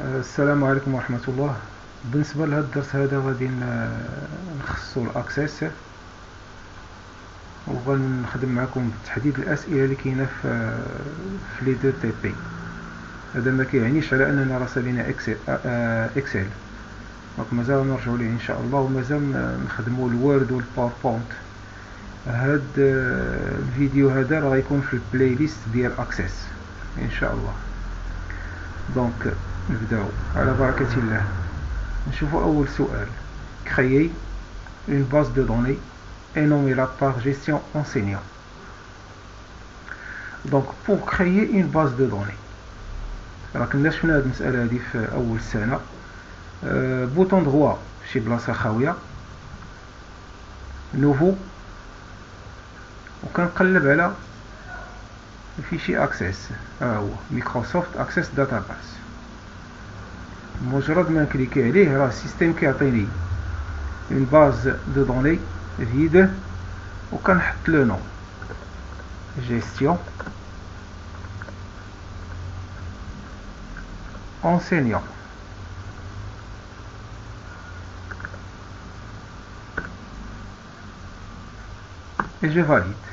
السلام عليكم ورحمة الله بالنسبة لهذا الدرس هذا غادي نخصو الاكسس وغنخدم معكم تحديد الاسئله اللي كاينه في في لي دو تي بي هذا ما كيعنيش على اننا راه سالينا اكسل آه، اكسل دونك مازال نرجعو ليه ان شاء الله ومازال نخدمو الوورد والباوربوينت هاد آه، الفيديو هذا راه غيكون في البلاي ليست ديال اكسس ان شاء الله دونك نبداو على بركة الله نشوفوا أول سؤال Créer une base de données et nommer la par gestion enseignant. Donc, pour créer une base de données, alors que nous avons dit que nous avons bouton droit chez Blanca Khawia, nouveau, aucun calibre fichier Access, Microsoft Access Database. مجرد ما نكليكي عليه راه السيستيم كيعطيني اون باز دو دوني فيد وكنحط لو نو جيستيون enseignant et je valide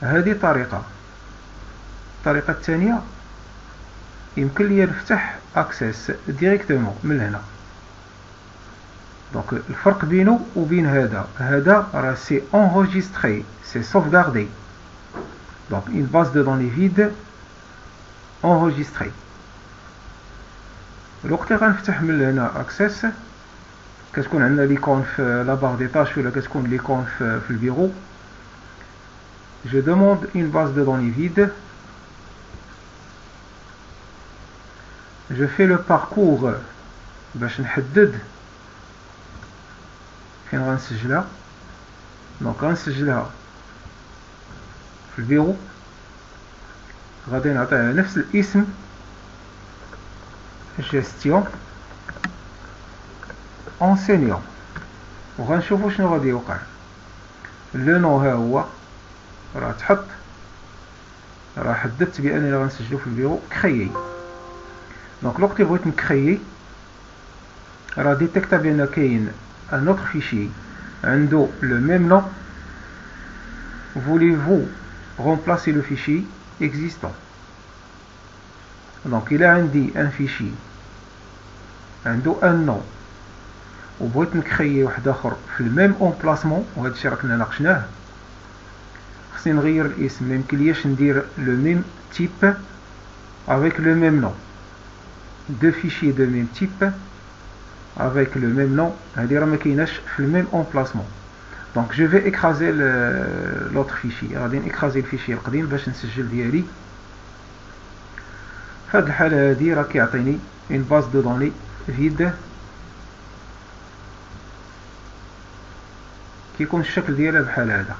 هذه طريقة الطريقة الثانية يمكن لي نفتح Accès directement, d'ici donc, le fork entre ou et Heda ci celui c'est enregistré c'est sauvegardé donc, une base de données vide enregistrée ensuite, on va ouvrir d'ici qu'est-ce qu'on a, l'icône euh, la barre des tâches ou qu'est-ce qu'on a, l'icône dans le bureau je demande une base de données vide جو في لو باركور باش نحدد فين غنسجلها دونك غنسجلها في البيرو غادي نعطيها نفس الاسم جيستيون انسينيون وغنشوفو شنو غادي يوقع لو نو ها هو راه تحط راه حددت بانني غنسجلو في البيرو كخيي Donc lorsque vous êtes créé, alors détectable bien un autre fichier, un dos, le même nom, voulez-vous remplacer le fichier existant Donc il a dit un fichier, un dos, un nom, vous êtes créé le même emplacement, vous va dire que nous avons le même type avec le même nom deux fichiers de même type avec le même nom le même emplacement donc je vais écraser l'autre fichier écraser le fichier القديم باش نسجل ديالي فهاد الحالة هادي راه كيعطيني une base de données vide كيكون الشكل ديالها بحال هذا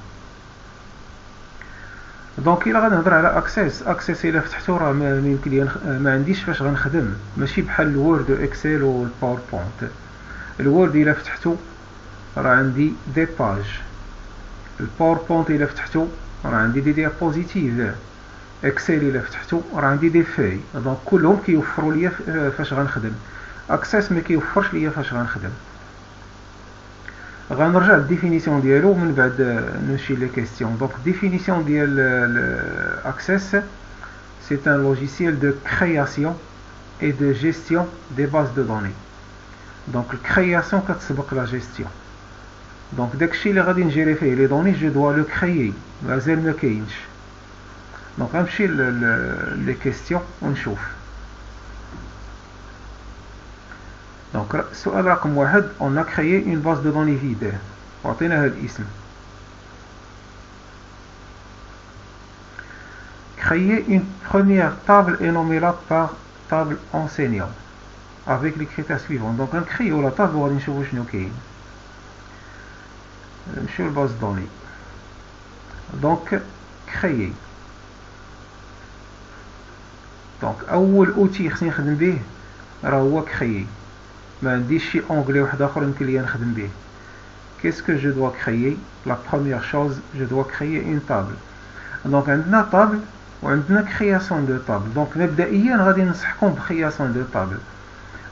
دونك الا غنهضر على اكسس اكسس الا فتحتو راه ما يمكن لي ما عنديش فاش غنخدم ماشي بحال الوورد واكسل والباوربوينت الوورد الا فتحتو راه عندي دي باج الباوربوينت الا فتحتو راه عندي دي ديابوزيتيف اكسل الا فتحتو راه عندي دي في دونك كلهم كيوفروا ليا فاش غنخدم اكسس ما كيوفرش ليا فاش غنخدم Je la définition de l'Access. C'est un logiciel de création et de gestion des bases de données. Donc, la création, c'est la gestion. Donc, dès que je vais les données, je dois le créer. Donc, Donc Donc, les questions, on chauffe. Donc, سؤال رقم واحد, on a créé une base de données vide. وعطيناها الاسم. Créer une première table et nommez la par table enseignant avec les critères suivants. Donc, on crée la table pour une sur Sur la base de données. Donc, créer. Donc, أول outil que نخدم به راه هو créer. ما عنديش شي اونغلي واحد اخر يمكن ليا نخدم به كيسكو جو دوا كريي لا بروميير شوز جو دوا كريي اون طابل دونك عندنا طابل وعندنا كرياسيون دو طابل دونك مبدئيا غادي ننصحكم بكرياسيون دو طابل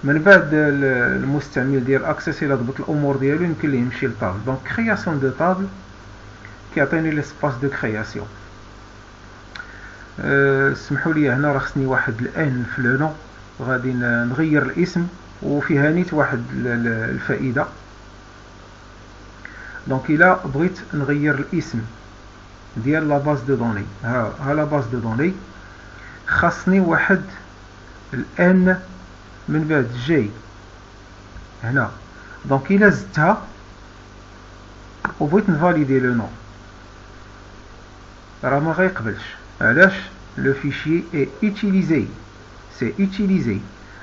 من بعد المستعمل ديال اكسس الى ضبط الامور ديالو يمكن ليه يمشي للطابل دونك كرياسيون دو طابل كيعطيني ليسباس دو كرياسيون أه سمحوا لي هنا راه خصني واحد الان في لونو غادي نغير الاسم وفيها نيت واحد الفائدة دونك الا بغيت نغير الاسم ديال لا باس دو دوني ها ها لا باس دو دوني خاصني واحد الان من بعد جي هنا دونك الا زدتها وبغيت نفاليدي لو نو راه ما غيقبلش علاش لو فيشي اي اتيليزي سي اتيليزي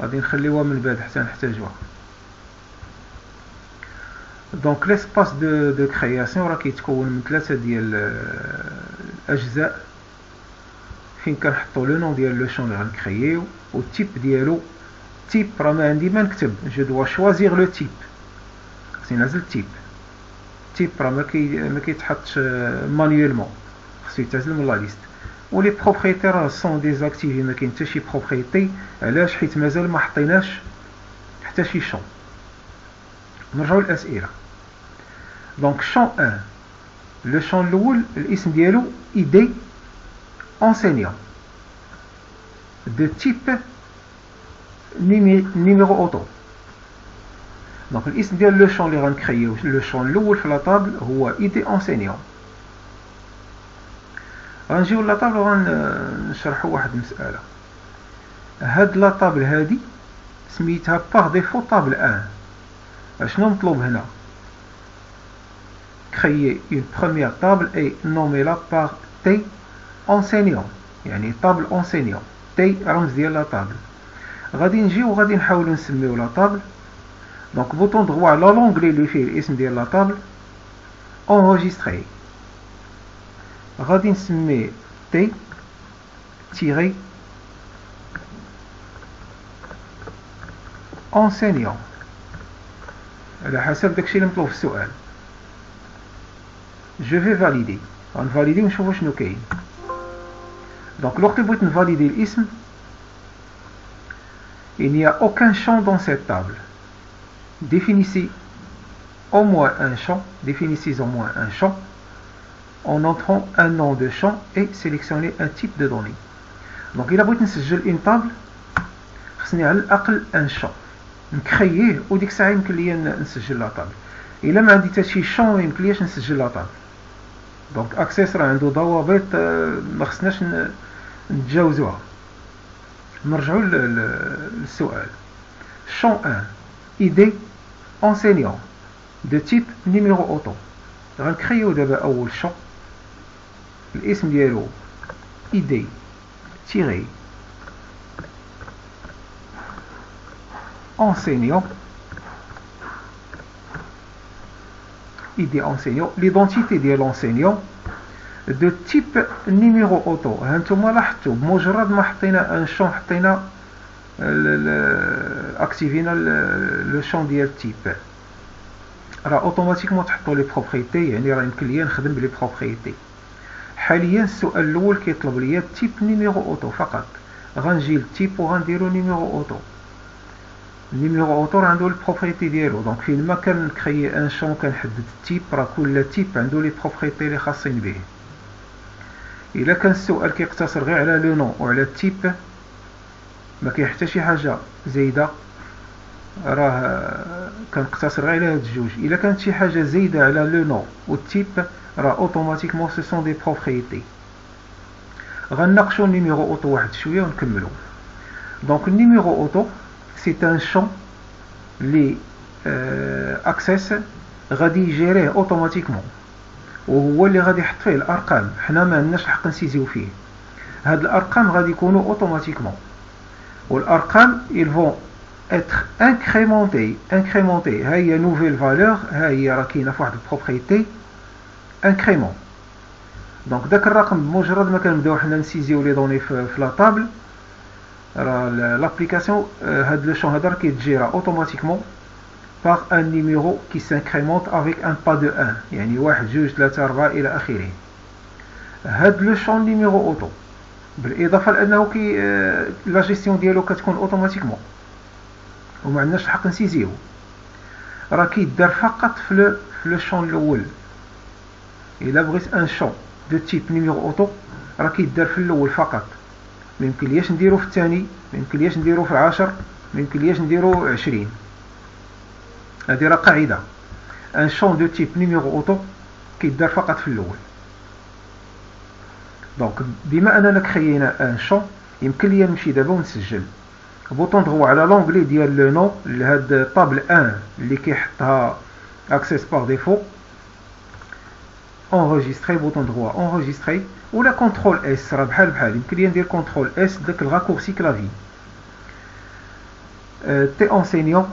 غادي نخليوها من بعد حتى نحتاجوها دونك ليسباس دو دو كرياسيون راه كيتكون من ثلاثه ديال الاجزاء فين كنحطو لو نون ديال لو شون اللي غنكرييو التيب ديالو تيب راه ما عندي ما نكتب جو دوا شوازيغ لو تيب خصني نعزل تيب تيب راه ما ما كيتحطش مانيولمون خصو يتعزل من لا ليست ou les propriétaires sont des actifs qui ont pas de propriétés euh, e, donc champ 1 le champ 1, est idée de type numéro auto donc le champ le champ 1 sur la table est idée enseignant. غنجيو لطابل وغنشرحو واحد المسألة هاد لطابل هادي سميتها باغ ديفو طابل ان اشنو نطلب هنا كخيي اون première طابل اي نومي لا باغ تي اونسينيون يعني طابل اونسينيون تي رمز ديال لطابل غادي نجيو غادي نحاولو نسميو لطابل دونك بوطون دغوا على لونغلي اللي فيه الاسم ديال لطابل طابل On va l'appeler T-Enseignant. On va l'appeler Je vais valider. On va valider on que c'est OK. Donc, lorsque vous validez l'isthme, il n'y a aucun champ dans cette table. Définissez au moins un champ. Définissez au moins un champ en entrant un nom de champ et sélectionner un type de données. Donc il a une table خصني un euh, champ وديك الساعه يمكن نسجل ما عندي حتى شي نسجل دونك راه عنده ضوابط ما خصناش نتجاوزوها نرجعوا للسؤال champ 1 idée enseignant de type numéro auto غنكريو دابا champ le l'idée tire enseignant idée enseignant l'identité de l'enseignant de type numéro auto moi je redemande une un champ d'intérêt le champ de type automatiquement pour les propriétés et hein, les clients qui des propriétés حاليا السؤال الاول كيطلب ليا تيب نيميرو اوتو فقط غنجي للتيب وغنديرو نيميرو اوتو نيميرو اوتو راه عنده البروبريتي ديالو دونك فين ما كنكريي ان شون كنحدد التيب راه كل تيب عنده لي بروبريتي لي خاصين به الا كان السؤال كيقتصر غير على لو نو وعلى التيب ما كاين حتى شي حاجه زايده راه كنقتصر غير على هاد الجوج الا كانت شي حاجه زايده على لو نو والتيب راه اوتوماتيكمون سو سون دي بروبريتي غنناقشوا النيميرو اوتو واحد شويه ونكملوا دونك النيميرو اوتو سي ان شون لي اكسس غادي يجيريه اوتوماتيكمون وهو اللي غادي يحط فيه الارقام حنا ما عندناش الحق نسيزيو فيه هاد الارقام غادي يكونوا اوتوماتيكمون والارقام il vont être incrémentés incrémentés ها هي nouvelle valeur ها هي راه كاينه فواحد البروبريتي انكريمون دونك داك الرقم بمجرد ما كنبداو حنا نسيزيو لي دوني في لا طابل راه لابليكاسيون هاد لو شون هذا راه كيتجيرا اوتوماتيكمون باغ ان نيميرو كي سانكريمونت افيك ان با دو ان يعني واحد جوج ثلاثة أربعة إلى آخره هاد لو شون نيميرو اوتو بالاضافه لانه كي لا جيستيون ديالو كتكون اوتوماتيكمون وما عندناش الحق نسيزيو راه كيدار فقط في لو شون الاول الا بغيت ان شون دو تيب نيميرو اوتو راه كيدار في الاول فقط ما يمكنلياش نديرو في الثاني ما يمكنلياش نديرو في العاشر ما يمكنلياش نديرو عشرين هذه راه قاعده ان شون دو تيب نيميرو اوتو كيدار فقط في الاول دونك بما اننا كخينا ان شون يمكن لي نمشي دابا ونسجل بوطون دغوا على لونغلي ديال لو نو لهاد طابل 1 اللي كيحطها اكسيس باغ ديفو enregistrer bouton droit enregistrer ou la CTRL S بحال بحال يمكن contrôle S le raccourci clavier تي enseignant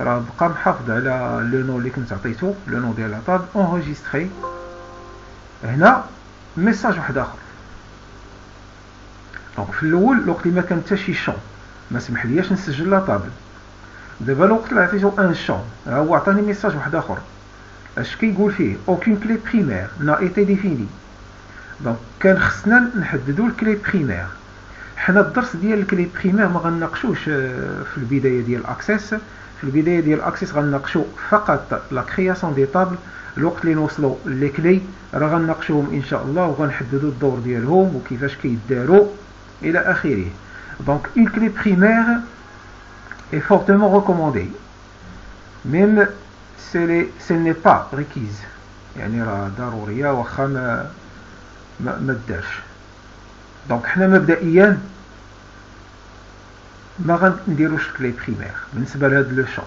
راه بقى محافظ على لو نو اللي كنت عطيتو لو نو ديال لاطاب هنا ميساج واحد اخر دونك في الاول الوقت اللي حتى شي شون ما سمح نسجل دابا اش كيقول فيه اوكين كلي primaire نا ايتي ديفيني دونك كان خصنا نحددوا الكلي بريمير حنا الدرس ديال الكلي بريمير ما غنناقشوش في البدايه ديال الاكسس في البدايه ديال الاكسس غنناقشوا فقط لا كرياسيون دي طابل الوقت اللي نوصلوا لي كلي راه غنناقشوهم ان شاء الله وغنحددوا الدور ديالهم وكيفاش كيداروا الى اخره دونك اون كلي بريمير est fortement recommandée même سي لي با ريكيز يعني راه ضروريه واخا ما ما دارش دونك حنا مبدئيا ما غنديروش كلي بريمير بالنسبه لهاد لو شون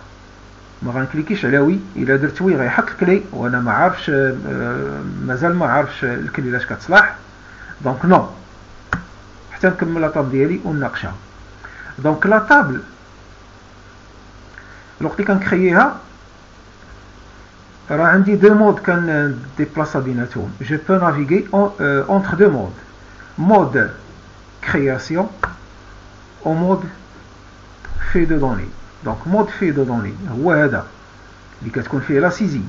ما غنكليكيش على وي الا درت وي غيحط الكلي وانا ما عارفش مازال ما عارفش الكلي لاش كتصلح دونك نو حتى نكمل لاطاب ديالي ونناقشها دونك لاطابل الوقت اللي كنكرييها Alors, y a deux modes qu'on euh, déplace à Je peux naviguer euh, entre deux modes. Mode création au mode fait de données. Donc, mode fait de données. Wahada. ce qu'on fait la saisie.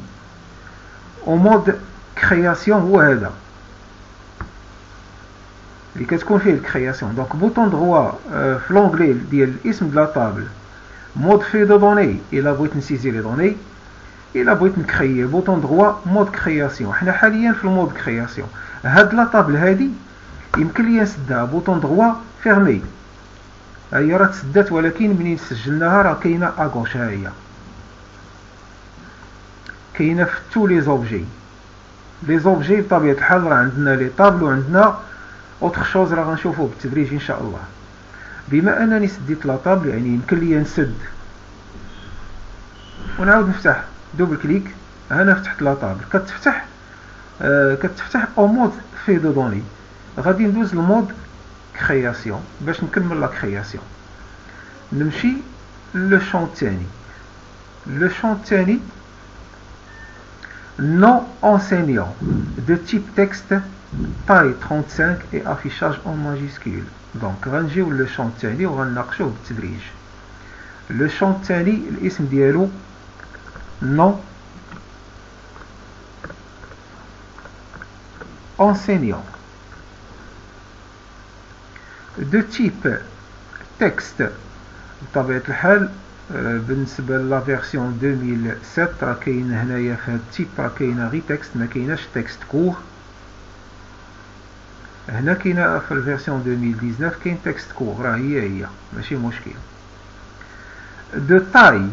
Au mode création, wahada. ce qu'on fait la création. Donc, bouton droit, euh, le l'isme de la table. Mode fait de données. Et là, vous saisir les données. الا بغيت نكري بوطون دغوا مود كرياسيون حنا حاليا في المود كرياسيون هاد لا طابل هادي يمكن ليا نسدها بوطون دغوا فيرمي ها هي راه تسدات ولكن منين سجلناها راه كاينه اغوش ها هي كاينه في تو لي زوبجي لي زوبجي بطبيعه الحال راه عندنا لي طابل وعندنا اوتر شوز راه غنشوفو بالتدريج ان شاء الله بما انني سديت لا طابل يعني يمكن ليا نسد ونعاود نفتح دوبل كليك هنا فتحت لا طابل كتفتح آه كتفتح او مود في دو دوني غادي ندوز لمود كرياسيون باش نكمل لا كرياسيون نمشي لو شون الثاني لو شون الثاني نو enseignant دو تيب texte taille 35 اي افيشاج اون ماجيسكول دونك غنجيو لو شون الثاني وغنناقشوه بالتدريج لو شون الثاني الاسم ديالو non Enseignant de type texte بطبيعة الحال بالنسبة version 2007 راه كاين هنايا في هاد التيب راه texte غي ما كايناش تكست كور هنا كاين في 2019 كاين تكست كور راه هي هي ماشي مشكل De taille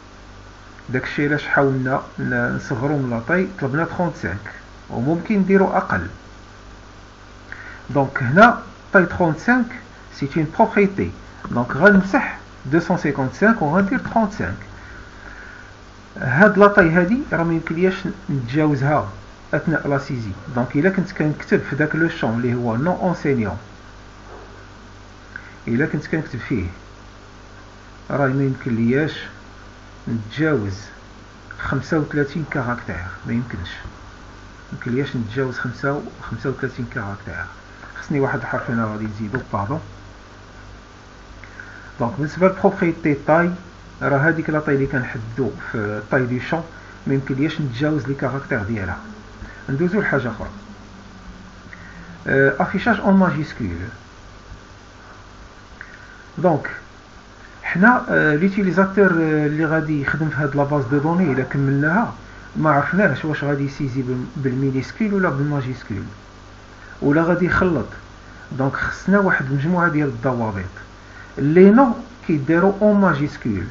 داكشي علاش حاولنا نصغروا من لاطاي طلبنا 35 وممكن نديروا اقل دونك هنا طاي 35 سي اون بروبريتي دونك غنمسح 255 وغندير 35 هاد لاطاي هادي راه ما يمكنلياش نتجاوزها اثناء لا سيزي دونك الا كنت كنكتب في داك لو شون اللي هو نو اونسينيون الا كنت كنكتب فيه راه ما يمكن نتجاوز 35 كاركتير ما يمكنش يمكن ليش نتجاوز 35 كاركتير خصني واحد الحرف هنا غادي نزيدو بعضو دونك بالنسبه للبروبريتي تاي راه هذيك لا تاي اللي كنحددو في تاي دي شون ما ليش نتجاوز لي كاركتير ديالها ندوزو لحاجه اخرى افيشاج اون ماجيسكول دونك حنا ليتيليزاتور آه، آه، اللي غادي يخدم في هاد لاباز دو دوني الا كملناها ما عرفناش واش غادي يسيزي بالمينيسكيل ولا بالماجيسكيل ولا غادي يخلط دونك خصنا واحد المجموعه ديال الضوابط لي نو كيديروا اون ماجيسكيل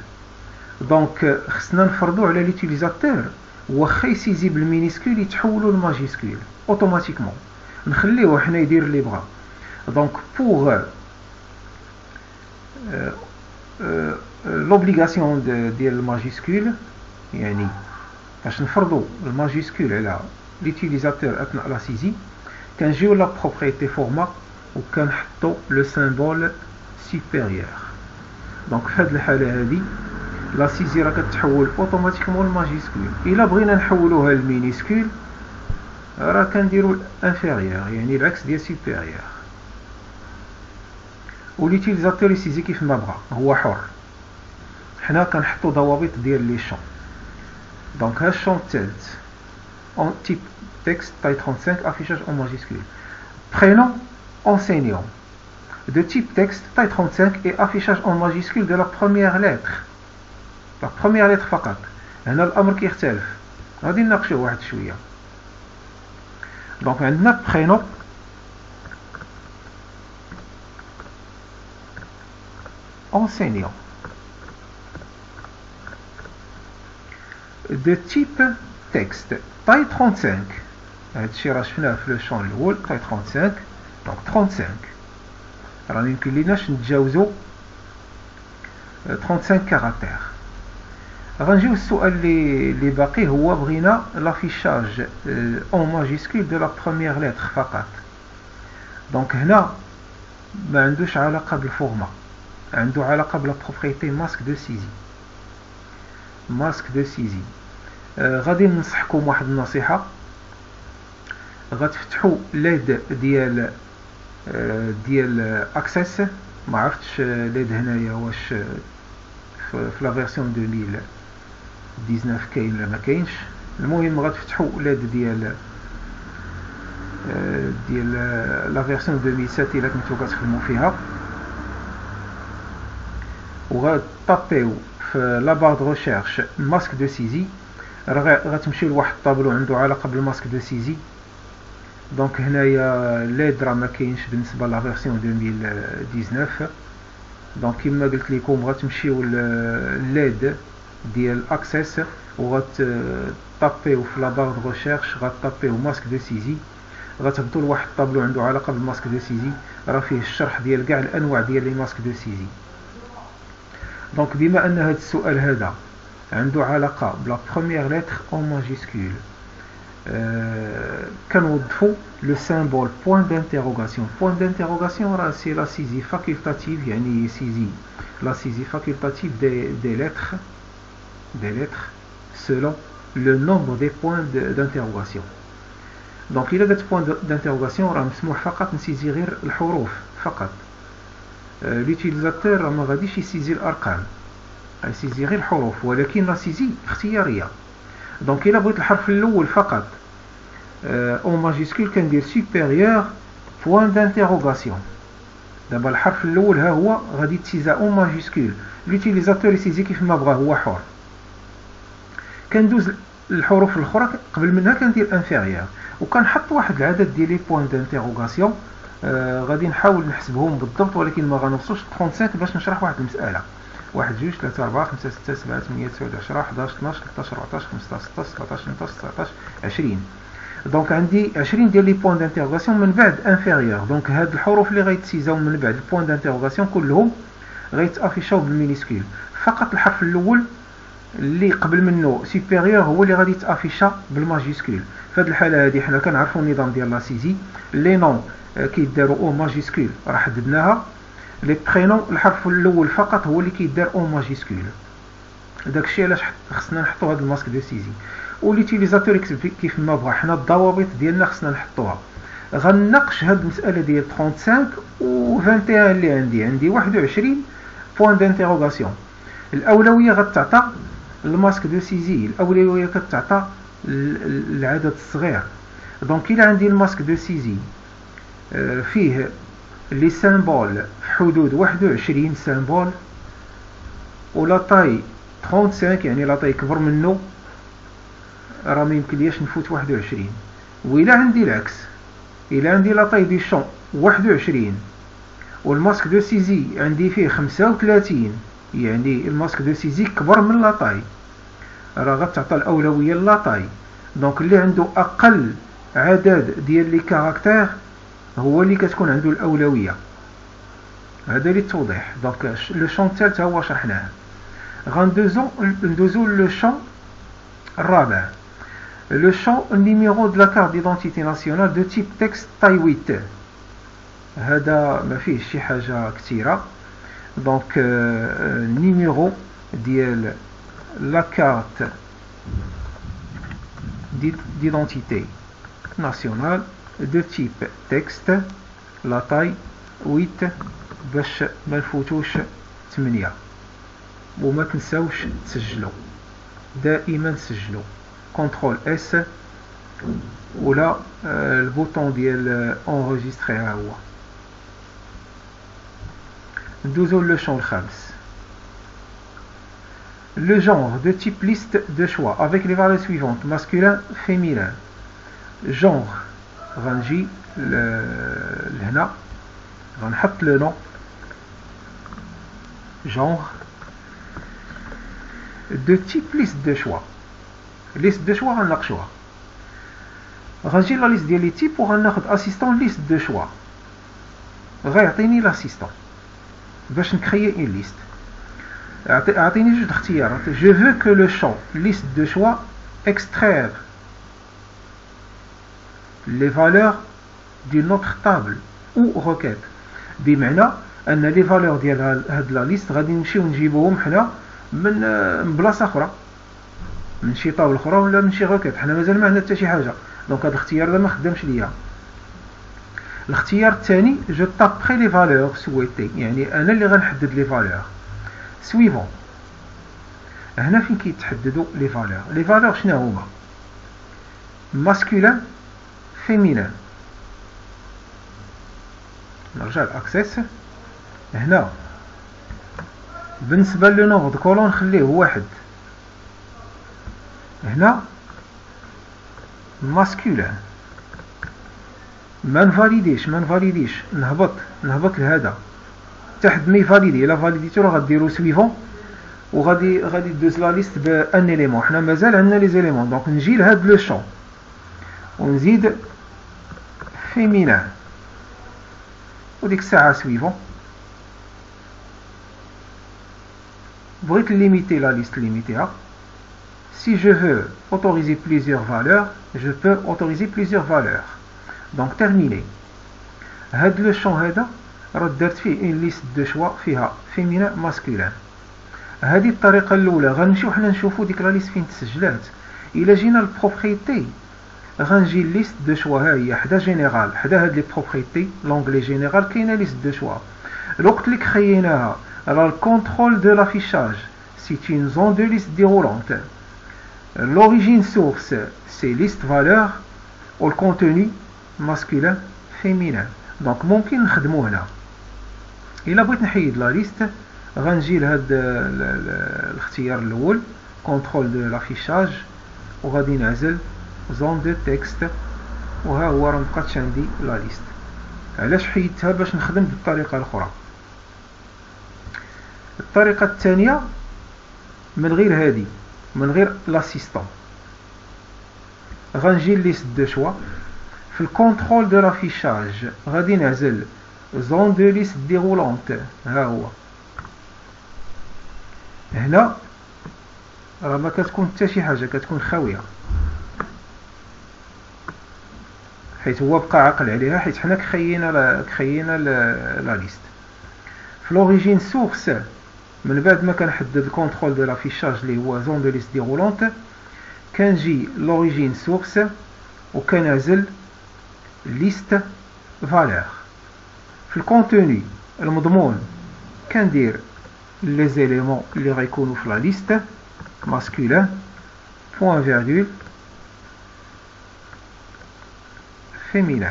دونك خصنا نفرضوا على ليتيليزاتور واخا يسيزي بالمينيسكيل يتحولوا لماجيسكيل اوتوماتيكمون نخليوه حنا يدير اللي بغا دونك بوغ Euh, euh, l'obligation de dire le majuscule, yani, parce que nous avons le majuscule, l'utilisateur a la saisie, quand j'ai la propriété format, ou quand j'ai le symbole supérieur. Donc, fait le cas de la saisie, la saisie va automatiquement le majuscule. Et là, on va faire le minuscule, alors on va faire l'inférieur, yani, l'axe de supérieur. L'utilisateur ici, c'est qui fait ma bra. Roi, alors, maintenant, on a dans les champs donc un chant tête en type texte taille 35 affichage en majuscule. Prénom enseignant de type texte taille 35 et affichage en majuscule de la première lettre. La première lettre, facade, un amour qui est tel. On a dit, n'a pas de chouille, donc un prénom. enseignant. De type texte, taille 35. Hein, le champ le taille 35. Donc 35. Alors, nous une 35 euh, caractères. Rangé au les ou abrina l'affichage euh, en majuscule de la première lettre, facat Donc, là, on la de format. عنده علاقة بلا بروبريتي ماسك دو سيزي ماسك دو سيزي آه غادي ننصحكم واحد النصيحة غتفتحوا ليد ديال آه ديال اكسس ما عرفتش آه، ليد هنايا واش آه، في لا فيرسيون 2019 كاين ولا ما كاينش المهم غتفتحوا ليد ديال آه، ديال لا فيرسيون 2007 الا كنتو كتخدموا فيها وغتطيو في بار دو ريشيرش ماسك دو سيزي راه غتمشي لواحد الطابلو عنده علاقه بالماسك دو سيزي دونك هنايا لي درا ما كاينش بالنسبه لا فيرسيون 2019 دونك كما قلت لكم غتمشيو ليد ديال اكسس وغتطابيو في بار دو ريشيرش غتطابيو ماسك دو سيزي غتهبطوا لواحد الطابلو عنده علاقه بالماسك دو سيزي راه فيه الشرح ديال كاع الانواع ديال لي ماسك دو سيزي Donc, puisque cette question a une relation avec la première lettre en majuscule, qu'est-ce qu'il faut le symbole point d'interrogation Point d'interrogation, c'est la saisie facultative des lettres selon le nombre des points d'interrogation. Donc, il y a des points d'interrogation qui ne sont pas seulement les lettres. آه، ليتيليزاتور ما غاديش يسيزي الارقام غيسيزي غير الحروف ولكن لا سيزي اختياريه دونك الا بغيت الحرف الاول فقط آه، او ماجيسكول كندير سوبيريور بوان دانتيروغاسيون دابا الحرف الاول ها هو غادي تسيزا او ماجيسكول ليتيليزاتور يسيزي كيف ما بغا هو حر كندوز الحروف الاخرى قبل منها كندير انفيريور وكنحط واحد العدد ديال لي بوان دانتيروغاسيون آه غادي نحاول نحسبهم بالضبط ولكن ما غنوصلش 37 باش نشرح واحد المساله واحد جوج ثلاثة أربعة خمسة ستة سبعة ثمانية تسعة عشرة حداش طناش تلتاش ربعتاش خمسطاش ستاش سبعتاش تمنتاش تسعتاش عشرين دونك عندي عشرين ديال لي بوان دانتيغوغاسيون من بعد انفيريور دونك هاد الحروف اللي غيتسيزاو من بعد البوان دانتيغوغاسيون كلهم غيتافيشاو بالمينيسكيل فقط الحرف الاول اللي قبل منه سوبيريور هو اللي غادي يتافيشا بالماجيسكول في هذه الحاله هذه حنا كنعرفوا النظام ديال لاسيزي لي نون كيداروا او ماجيسكول راه حددناها لي برينون الحرف الاول فقط هو اللي كيدار او ماجيسكول داكشي علاش خصنا نحطوا هاد الماسك ديال سيزي وليتيليزاتور يكتب كيف ما بغا حنا الضوابط ديالنا خصنا نحطوها غنناقش هاد المساله ديال 35 و 21 اللي عندي عندي 21 بوين دانتيروغاسيون الاولويه غتعطى الماسك دو سيزي الاولويه كتعطى العدد الصغير دونك الى عندي الماسك دو سيزي فيه لي سيمبول حدود 21 سيمبول ولا طاي 35 يعني لا طاي كبر منه راه ما يمكنليش نفوت 21 وإلا عندي العكس الى عندي لا طاي دي شون 21 والماسك دو سيزي عندي فيه 35 يعني الماسك دو سيزي كبر من لا طاي راه غتعطى الاولويه للاطاي دونك اللي عنده اقل عدد ديال لي كاركتر هو اللي كتكون عنده الاولويه هذا توضيح دونك لو شون تاع هو شرحناه غندوزو ندوزو لو شون الرابع لو شون نيميرو دو لا كارت ديدونتيتي ناسيونال دو تيب تكست تاي 8 هذا ما فيهش شي حاجه كثيره دونك نيميرو euh, ديال la carte d'identité nationale de type texte la taille 8 باش ما نفوتوش 8 وما تنساوش تسجلوا دائما سجلوا كنترول اس ولا البوطون ديال انريجستري ها هو ندوزو لو شون الخامس le genre de type liste de choix avec les valeurs suivantes masculin, féminin. Genre, le lena غنحط le nom genre de type liste de choix liste de choix va غنجي la liste ديال pour un un assistant liste de choix غيعطيني l'assistant vais créer une liste جوج جو فو كو لو شون ليست دو شوا اكستراير لي فالور دي نوتر طابل او روكيت بمعنى ان لي فالور ديال هاد لا ليست غادي نمشيو نجيبوهم حنا من بلاصه اخرى من شي طاوله اخرى ولا من شي روكيت حنا مازال ما عندنا حتى شي حاجه دونك هاد الاختيار ما خدامش ليا الاختيار الثاني جو تابخي لي فالور سويتي يعني انا اللي غنحدد لي فالور سويفون هنا فين كيتحددوا لي فالور لي فالور شنو هما ماسكولين فيمينين نرجع لاكسيس هنا بالنسبه لو نوغ دو كولون خليه واحد هنا ماسكولين ما نفاليديش ما نفاليديش نهبط نهبط لهذا La validité, on va dire au suivant. On va dire de la liste d'un élément. On a les éléments. Donc, on dit le champ. On dit féminin. On dit que c'est suivant. Vous pouvez limiter la liste. limitée, Si je veux autoriser plusieurs valeurs, je peux autoriser plusieurs valeurs. Donc, terminé. Le champ ردرت فيه ان ليست دو شوا فيها فيمينا ماسكولان هذه الطريقه الاولى غنمشيو حنا نشوفو ديك لا ليست فين تسجلات الا جينا للبروبريتي غنجي ليست دو شوا ها هي حدا جينيرال حدا هاد لي بروبريتي لونغلي جينيرال كاينه ليست دو شوا الوقت اللي خيناها راه الكونترول دو لافيشاج سي اون زون دو ليست ديرولونت لوريجين سورس سي ليست valeur ou le contenu masculin féminin ممكن نخدمو هنا الا بغيت نحيد لا ليست غنجي لهاد الاختيار الاول كونترول دو لافيشاج وغادي نعزل زون دو تكست وها هو راه مبقاتش عندي لا ليست علاش حيدتها باش نخدم بالطريقه الاخرى الطريقه الثانيه من غير هذه من غير لاسيستون غنجي ليست دو شوا في الكونترول دو لافيشاج غادي نعزل زون دو ليست ديغولونت ها هو هنا راه ما كتكون حتى شي حاجه كتكون خاويه حيت هو بقى عاقل عليها حيت حنا كخينا لا كخينا لا ليست في لوريجين سورس من بعد ما كنحدد الكونترول دو لافيشاج اللي هو زون دو ليست ديغولونت كنجي لوريجين سورس وكنعزل ليست فالور Le contenu, le monde, qu'en dire les éléments, les rayons la liste, masculin, point virgule, féminin.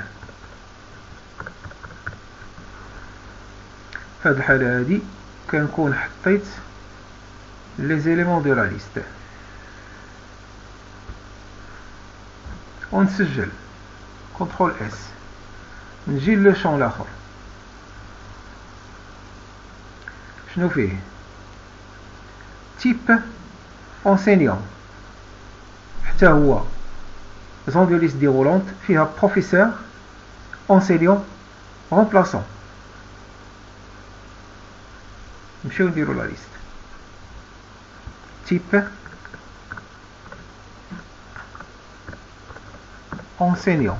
Comme je l'ai dit, qu'en quoi on les éléments de la liste. On se gel, contrôle S, On gille le champ là Nouvelle. Type enseignant. Zone de liste déroulante professeur, enseignant, remplaçant. vous نديرو la liste. Type enseignant.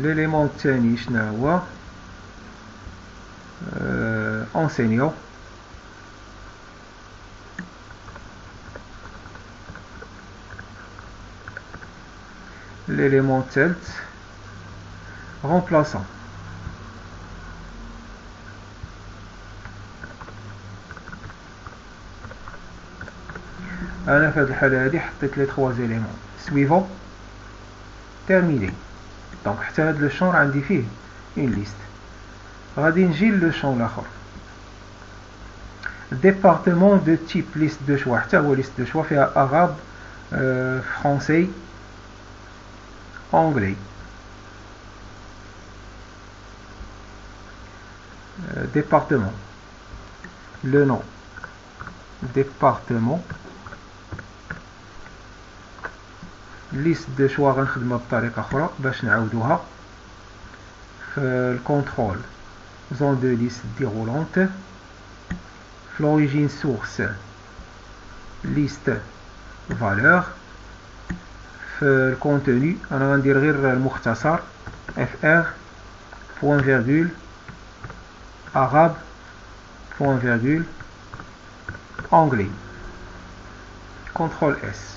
L'élément n'a pas enseignant. L'élément Telt remplaçant. On a fait les trois éléments. Suivant, terminé. Donc, le champ indifie une liste. Radin le champ là. Département de type liste de choix. Le liste de choix arabe, euh, français, anglais. Euh, département. Le nom. Département. Liste de choix qui sont en train de se faire, basse-le à la douche. Faites le contrôle, zone de liste déroulante. Faites l'origine source, liste valeur. Faites le contenu, en anglais, le mouchassar, fr, point virgule, arabe, point virgule, anglais. Contrôle S.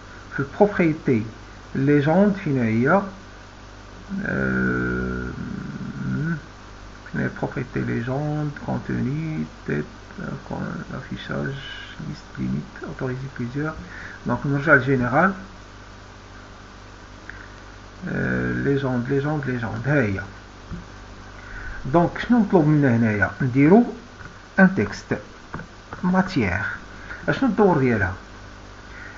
propriété légende finir euh, les propriétés légende contenu tête euh, affichage liste limite autorisé plusieurs donc nous général général euh, légende légende légende donc je نطلب c'est un un texte matière nous اشنو الدور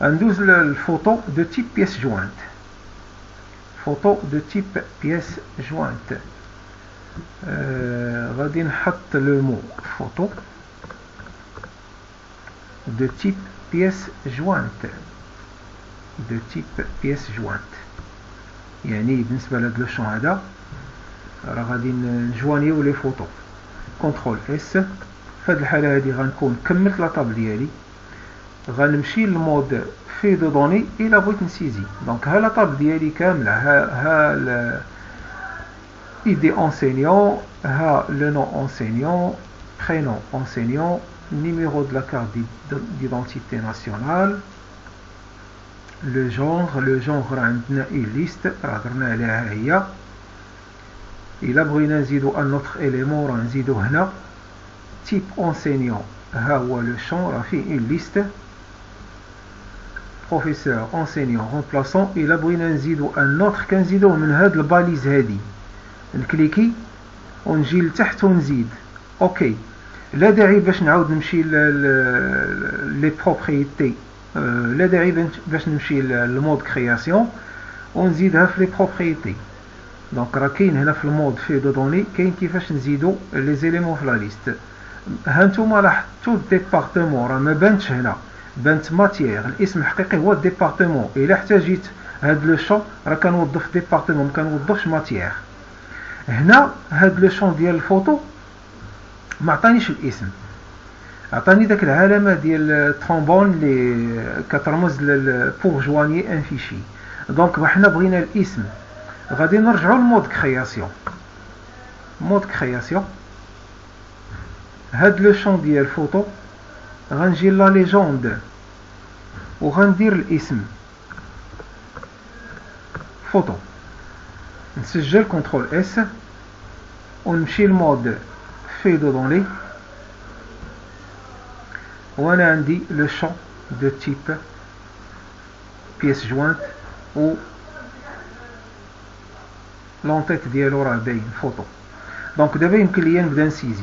On douze le photo de type pièce jointe. Photo de type pièce jointe. Euh, Radin euh, le mot photo de type pièce jointe. De type pièce jointe. يعني بالنسبة لدلوشون هذا غادي نجوانيو لي فوتو كونترول اس فهاد الحالة هادي غنكون كملت la table غنمشي للمود في دو دوني الى بغيت نسيزي دونك ها لا ديالي ها idée enseignant le nom enseignant prénom enseignant numéro de la carte d'identité nationale le genre le genre عندنا une liste راه درنا عليها هي autre élément type enseignant le champ راه une liste professeur, enseignant, remplaçant, il a d'un un ou un autre qu'un zido, on a le balise hadi. Le cliqui, on gille on zid. Ok. La dérive, je vais nous dans les propriétés. Euh, la dérive, je vais nous le mode création. On zid les propriétés. Donc, Rakin, y a le mode de données, qui est qui fait un les éléments de la liste. Hantouma, là, tout département, on a un bench là. بنت ماتيير الاسم الحقيقي هو ديبارتمون الا احتاجيت هاد لو شون راه كنوظف ديبارتمون كنوظفش ماتيير هنا هاد لو شون ديال الفوتو ما عطانيش الاسم عطاني داك العلامه ديال الترومبون اللي كترمز للبور جواني ان فيشي دونك حنا بغينا الاسم غادي نرجعوا لمود كرياسيون مود كرياسيون هاد لو شون ديال الفوتو Ranger la légende ou rendre l'ismes photo. Si je contrôle S, on change le mode fait de dans les. On a le champ de type pièce jointe ou l'entête dialoguera de photo. Donc, on a client que une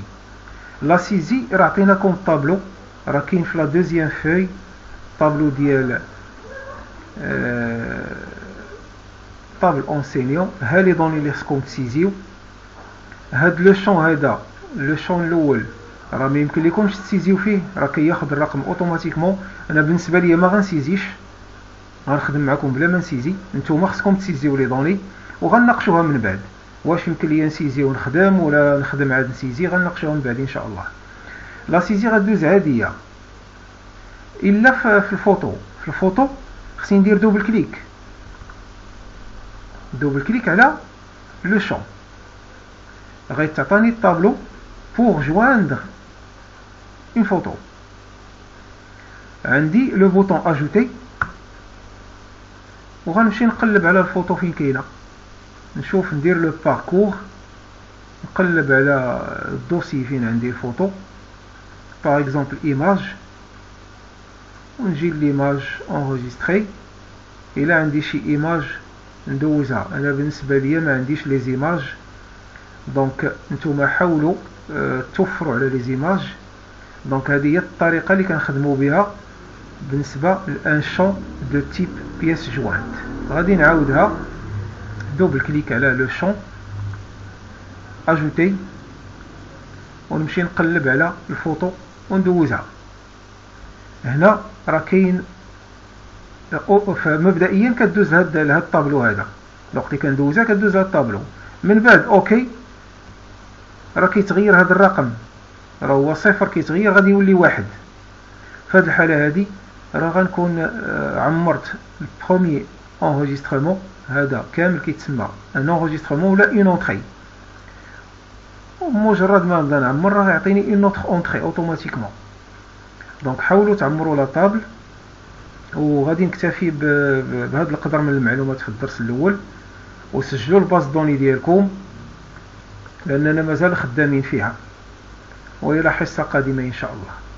La saisie est un tableau. راه كاين في لا دوزيام فوي طابلو ديال طابل اونسينيون ها لي دوني لي خصكم تسيزيو هاد لو شون هذا لو شون الاول راه ما يمكن تسيزيو فيه راه كياخذ الرقم اوتوماتيكمون انا بالنسبه ليا ما غنسيزيش غنخدم معكم بلا ما نسيزي نتوما خصكم تسيزيو لي دوني وغنناقشوها من بعد واش يمكن لي نسيزي ونخدم ولا نخدم عاد نسيزي غنناقشوها من بعد ان شاء الله La scissure à deux à l'aide d'hier. Ah. Il l'a fait la photo. la photo, on va faire un double clic. Double clic là le champ. Il va le tableau pour joindre une photo. dit le bouton ajouter. on va aller tourner sur la photo ici. On va on va faire le parcours. On va tourner le dossier où on a la photo par exemple image on l'image enregistrée et là on image ndouza on a Donc on les images donc on ma euh, les images donc هذه الطريقه اللي كنخدموا بها بالنسبه double شون Double تيب le on غادي نعاودها دوبل كليك على on نقلب على photo. وندوزها هنا راه كاين مبدئيا كدوز هاد هاد الطابلو هذا الوقت اللي كندوزها كدوز هاد الطابلو من بعد اوكي راه كيتغير هاد الرقم راه هو صفر كيتغير غادي يولي واحد في هاد الحاله هادي راه غنكون آه، عمرت البرومي انغيسترمون هذا كامل كيتسمى ان انغيسترمون ولا اون اونتري مجرد ما نبدا نعمر راه يعطيني اون نوتخ اونتري اوتوماتيكمون دونك حاولوا تعمروا لا طابل وغادي نكتفي بهذا القدر من المعلومات في الدرس الاول وسجلوا الباس دوني ديالكم لاننا مازال خدامين فيها والى حصه قادمه ان شاء الله